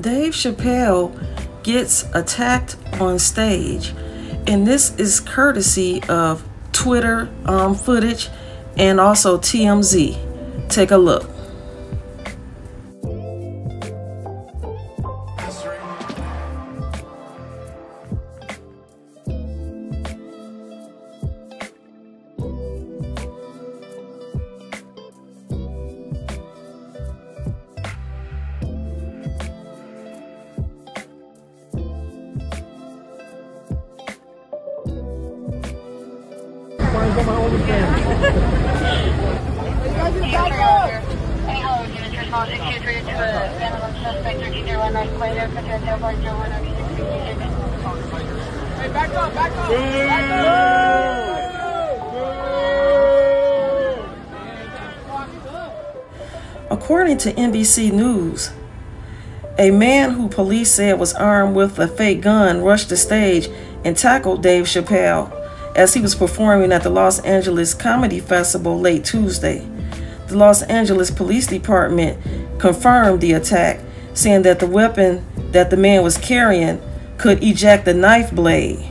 Dave Chappelle gets attacked on stage, and this is courtesy of Twitter um, footage and also TMZ. Take a look. On my. Hey, back up, back up, back up! According to NBC News, a man who police said was armed with a fake gun rushed the stage and tackled Dave Chappelle as he was performing at the Los Angeles Comedy Festival late Tuesday. The Los Angeles Police Department confirmed the attack, saying that the weapon that the man was carrying could eject the knife blade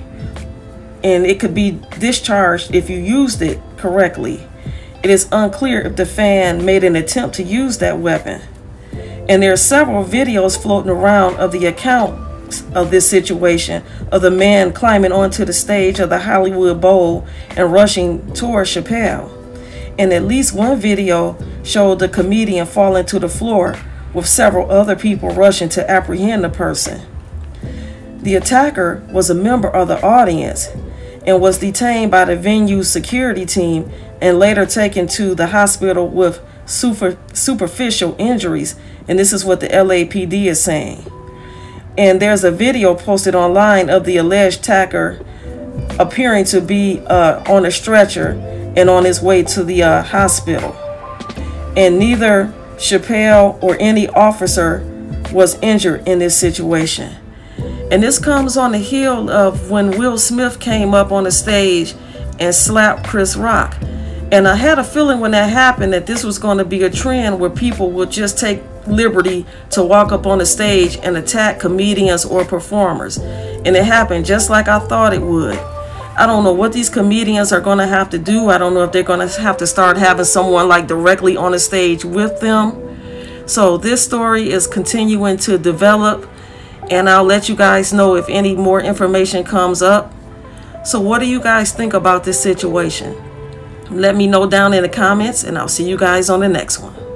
and it could be discharged if you used it correctly. It is unclear if the fan made an attempt to use that weapon. And there are several videos floating around of the account of this situation of the man climbing onto the stage of the Hollywood Bowl and rushing toward Chappelle. And at least one video showed the comedian falling to the floor with several other people rushing to apprehend the person. The attacker was a member of the audience and was detained by the venue's security team and later taken to the hospital with super, superficial injuries. And this is what the LAPD is saying. And there's a video posted online of the alleged attacker appearing to be uh, on a stretcher and on his way to the uh, hospital. And neither Chappelle or any officer was injured in this situation. And this comes on the heel of when Will Smith came up on the stage and slapped Chris Rock. And I had a feeling when that happened that this was going to be a trend where people would just take liberty to walk up on the stage and attack comedians or performers. And it happened just like I thought it would. I don't know what these comedians are going to have to do. I don't know if they're going to have to start having someone like directly on the stage with them. So this story is continuing to develop and I'll let you guys know if any more information comes up. So what do you guys think about this situation? Let me know down in the comments and I'll see you guys on the next one.